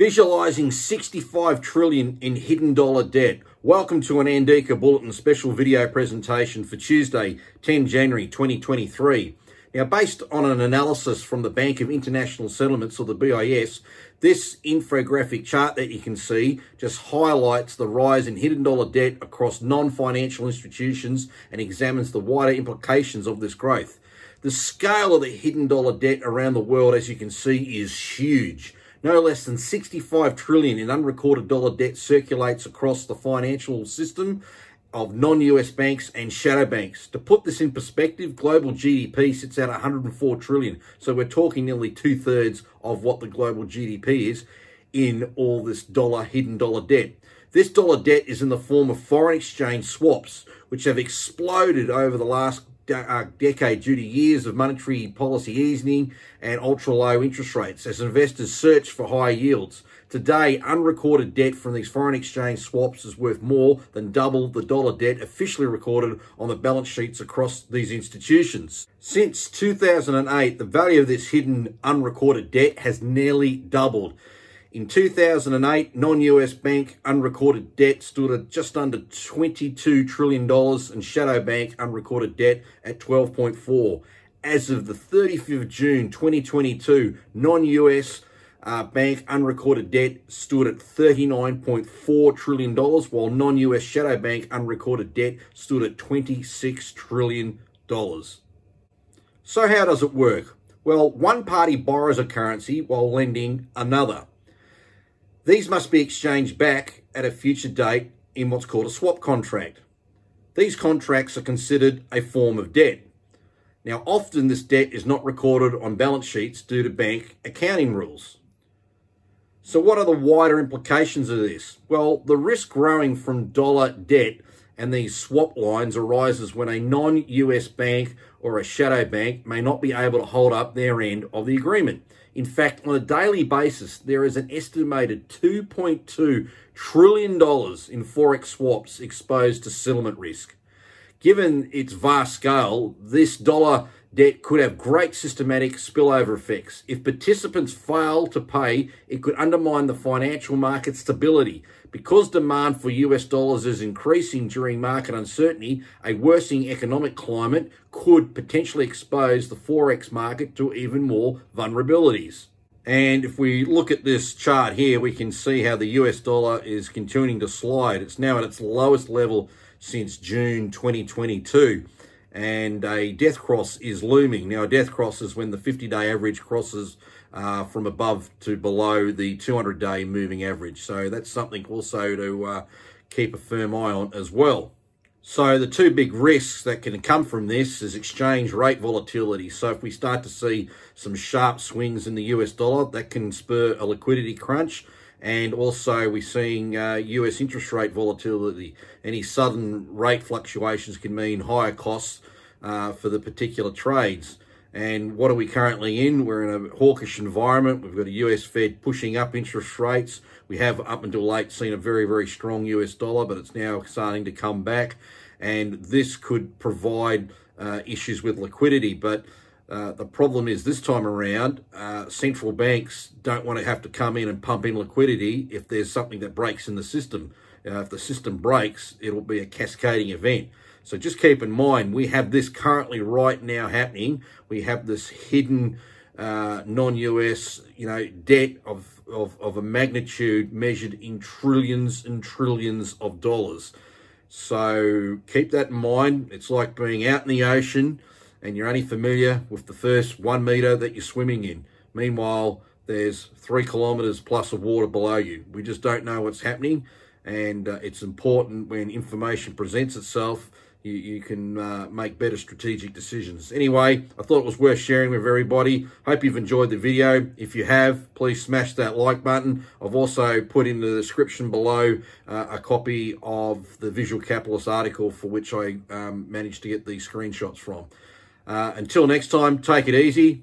Visualizing 65 trillion in hidden dollar debt. Welcome to an Andika Bulletin special video presentation for Tuesday, 10 January 2023. Now, based on an analysis from the Bank of International Settlements, or the BIS, this infographic chart that you can see just highlights the rise in hidden dollar debt across non-financial institutions and examines the wider implications of this growth. The scale of the hidden dollar debt around the world, as you can see, is huge. No less than 65 trillion in unrecorded dollar debt circulates across the financial system of non-US banks and shadow banks. To put this in perspective, global GDP sits at 104 trillion. So we're talking nearly two thirds of what the global GDP is in all this dollar, hidden dollar debt. This dollar debt is in the form of foreign exchange swaps, which have exploded over the last uh, decade due to years of monetary policy easing and ultra low interest rates as investors search for higher yields. Today, unrecorded debt from these foreign exchange swaps is worth more than double the dollar debt officially recorded on the balance sheets across these institutions. Since 2008, the value of this hidden unrecorded debt has nearly doubled. In 2008, non-US bank unrecorded debt stood at just under $22 trillion and shadow bank unrecorded debt at 12.4. As of the 30th of June 2022, non-US uh, bank unrecorded debt stood at $39.4 trillion, while non-US shadow bank unrecorded debt stood at $26 trillion. So how does it work? Well, one party borrows a currency while lending another. These must be exchanged back at a future date in what's called a swap contract. These contracts are considered a form of debt. Now, often this debt is not recorded on balance sheets due to bank accounting rules. So what are the wider implications of this? Well, the risk growing from dollar debt and these swap lines arises when a non-US bank or a shadow bank may not be able to hold up their end of the agreement. In fact, on a daily basis, there is an estimated $2.2 trillion in Forex swaps exposed to settlement risk. Given its vast scale, this dollar debt could have great systematic spillover effects. If participants fail to pay, it could undermine the financial market stability. Because demand for US dollars is increasing during market uncertainty, a worsening economic climate could potentially expose the Forex market to even more vulnerabilities. And if we look at this chart here, we can see how the US dollar is continuing to slide. It's now at its lowest level since June 2022 and a death cross is looming. Now, a death cross is when the 50-day average crosses uh, from above to below the 200-day moving average. So that's something also to uh, keep a firm eye on as well. So the two big risks that can come from this is exchange rate volatility. So if we start to see some sharp swings in the US dollar, that can spur a liquidity crunch and also we're seeing uh, US interest rate volatility. Any sudden rate fluctuations can mean higher costs uh, for the particular trades. And what are we currently in? We're in a hawkish environment. We've got a US Fed pushing up interest rates. We have up until late seen a very, very strong US dollar, but it's now starting to come back. And this could provide uh, issues with liquidity. But uh, the problem is this time around, uh, central banks don't want to have to come in and pump in liquidity if there's something that breaks in the system. Uh, if the system breaks, it'll be a cascading event. So just keep in mind, we have this currently right now happening. We have this hidden uh, non-US, you know, debt of, of, of a magnitude measured in trillions and trillions of dollars. So keep that in mind. It's like being out in the ocean and you're only familiar with the first one metre that you're swimming in. Meanwhile, there's three kilometres plus of water below you. We just don't know what's happening, and uh, it's important when information presents itself, you, you can uh, make better strategic decisions. Anyway, I thought it was worth sharing with everybody. Hope you've enjoyed the video. If you have, please smash that like button. I've also put in the description below uh, a copy of the Visual Capitalist article for which I um, managed to get these screenshots from. Uh, until next time, take it easy.